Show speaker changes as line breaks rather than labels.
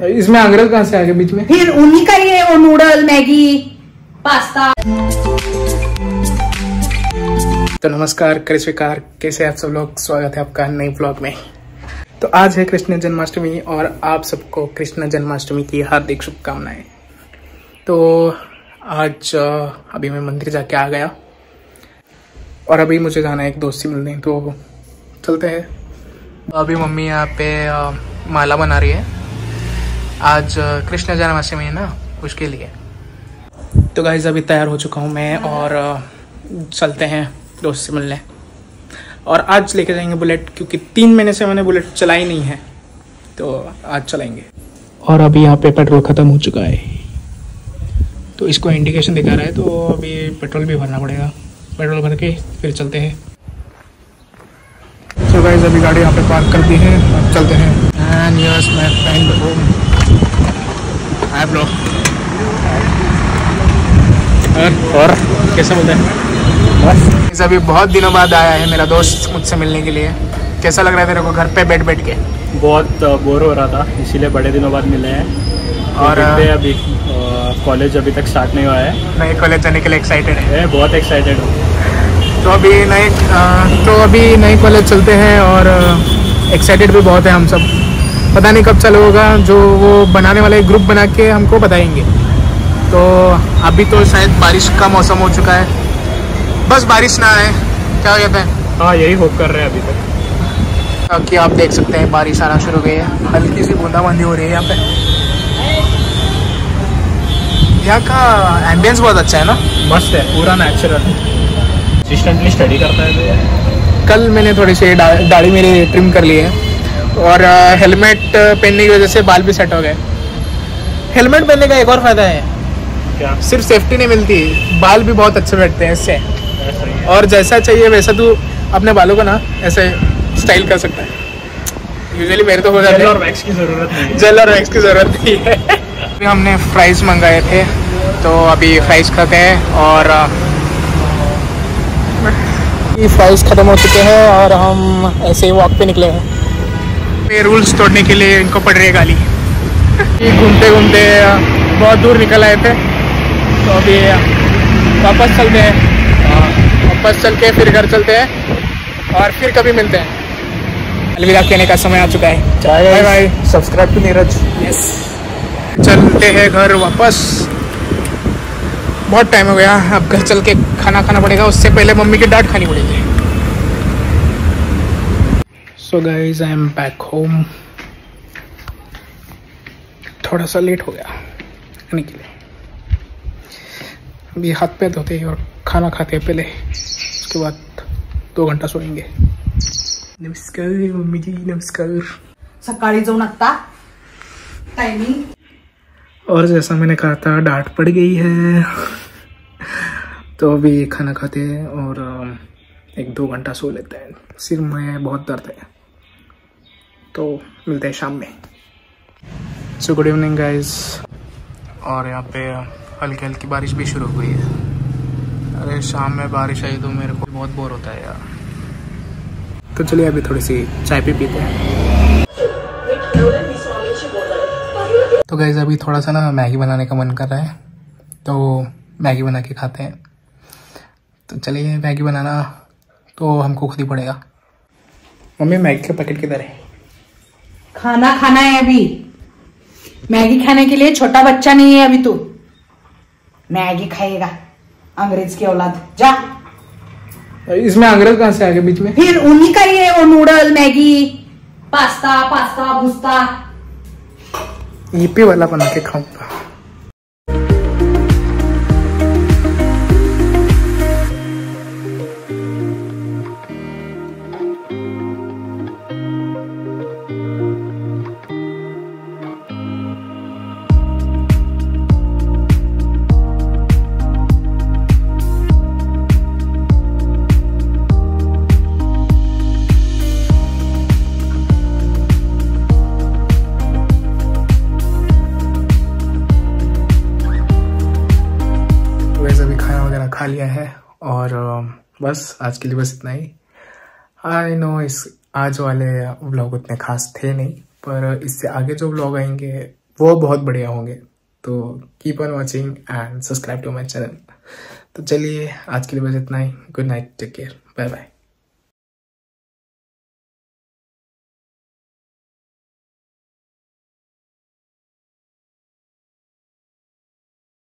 इसमें अंग्रेज़ कहाँ से आ गए बीच में?
फिर उन्हीं का ही है वो नूडल मैगी पास्ता
तो नमस्कार करे स्वीकार कैसे आप सब लोग? स्वागत है आपका नई ब्लॉग में। तो आज है कृष्ण जन्माष्टमी और आप सबको कृष्ण जन्माष्टमी की हार्दिक शुभकामनाएँ। तो आज अभी मैं मंदिर जाके आ गया। और अभी मुझे जाना है एक दोस्त से मिलने तो चलते हैं। अभी मम्मी यहाँ पे माला बना रही है। आज कृष्ण जन्माष्टमी है ना, उसके लिए। तो गाइज़ अभी तैयार हो चुका हूँ मैं और चलते हैं दोस्त से मिलने। और आज लेके जाएँगे बुलेट, क्योंकि तीन महीने से मैंने बुलेट चलाई नहीं है। तो आज चलाएँगे। और अभी यहाँ पे पेट्रोल ख़त्म हो चुका है। तो इसको इंडिकेशन दिखा रहा है तो अभी पेट्रोल भी भरना पड़ेगा। पेट्रोल भर के फिर चलते हैं। तो गाइज़ अभी गाड़ी यहाँ पे पार्क कर दी है, अब चलते हैं। And yes home hi bro. और? और? कैसा बोलते हैं? बस। अभी बहुत दिनों बाद आया है मेरा दोस्त मुझसे मिलने के लिए। कैसा लग रहा है तेरे को घर पे बैठ बैठ के?
बहुत बोर हो रहा था इसीलिए बड़े दिनों बाद मिले हैं।
और,
और अभी कॉलेज अभी तक स्टार्ट नहीं हुआ है।
नए कॉलेज जाने के लिए एक्साइटेड है।
बहुत एक्साइटेड हूँ।
तो अभी नए तो अभी नए कॉलेज चलते हैं और एक्साइटेड भी बहुत है हम सब। पता नहीं कब चालू होगा जो वो बनाने वाले ग्रुप बना के हमको बताएँगे। तो अभी तो शायद बारिश का मौसम हो चुका है। बस बारिश ना आए। क्या कहते हैं
हाँ यही होप कर रहे हैं अभी तक।
कि आप देख सकते हैं बारिश आना शुरू हो गई है। हल्की सी बूंदाबांदी हो रही है यहाँ पे। यहाँ का एम्बियंस बहुत अच्छा है ना?
मस्त है पूरा नेचुरल स्टडी करता है तो
कल मैंने थोड़ी सी दाढ़ी मेरी ट्रिम कर ली है। और हेलमेट पहनने की वजह से बाल भी सेट हो गए। हेलमेट पहनने का एक और फ़ायदा है।
क्या?
सिर्फ़ सेफ्टी नहीं मिलती बाल भी बहुत अच्छे बैठते हैं इससे। और जैसा चाहिए वैसा तू अपने बालों को ना ऐसे स्टाइल कर सकता है। यूजुअली मेरे तो हो जाते
जेल
हैं।
और वैक्स की ज़रूरत नहीं है।
जेल और वैक्स की ज़रूरत नहीं है। अभी हमने फ्राइज मंगाए थे तो अभी फ्राइज खाते हैं और फ्राइज खत्म हो चुके हैं और हम ऐसे ही वॉक पे निकले हैं। ये रूल्स तोड़ने के लिए इनको पड़ रही है गाली। घूमते घूमते बहुत दूर निकल आए थे। तो अभी वापस चलते हैं। वापस चल के फिर घर चलते हैं और फिर कभी मिलते हैं। अलविदा कहने का समय आ चुका है। Bye bye
subscribe to Neeraj
yes चलते हैं घर वापस। बहुत टाइम हो गया। अब घर चल के खाना खाना पड़ेगा। उससे पहले मम्मी की डांट खानी पड़ेगी। So guys I am back home थोड़ा सा लेट हो गया आने के लिए। अभी हाथ पैर धोते हैं और खाना खाते हैं पहले। उसके बाद दो घंटा सोएँगे। नमस्कार मम्मी जी नमस्कार।
सकाळी जाऊन आता टायमिंग
और जैसा मैंने कहा था डांट पड़ गई है। तो अभी खाना खाते हैं और एक दो घंटा सो लेते हैं। सिर में बहुत दर्द है। तो मिलते हैं शाम में। सो गुड इवनिंग गाइस और यहाँ पे हल्की हल्की बारिश भी शुरू हुई है। अरे, शाम में बारिश आई तो मेरे को बहुत बोर होता है यार। तो चलिए अभी थोड़ी सी चाय भी पीते हैं। तो गैस अभी थोड़ा सा ना मैगी बनाने का मन कर रहा है। तो मैगी बना के खाते हैं। तो चलिए, मैगी बनाना तो हमको खुद ही पड़ेगा। मम्मी, मैगी का पैकेट किधर है?
खाना खाना है अभी। मैगी खाने के लिए छोटा बच्चा नहीं है अभी तू। मैगी खाएगा अंग्रेज़ की औलाद। जा।
इसमें अंग्रेज़ कहाँ से आ गए बीच में?
फिर उन्हीं का ही है वो नूडल मैगी पास्ता पास्ता भुस्ता।
ईपी वाला बना के खाऊँगा खा लिया है और बस आज के लिए बस इतना ही। आई नो इस, आज वाले व्लॉग उतने खास थे नहीं, पर इससे आगे जो व्लॉग आएँगे, वो बहुत बढ़िया होंगे। तो keep on watching and subscribe to my channel तो चलिए, आज के लिए बस इतना ही। Good night take care bye bye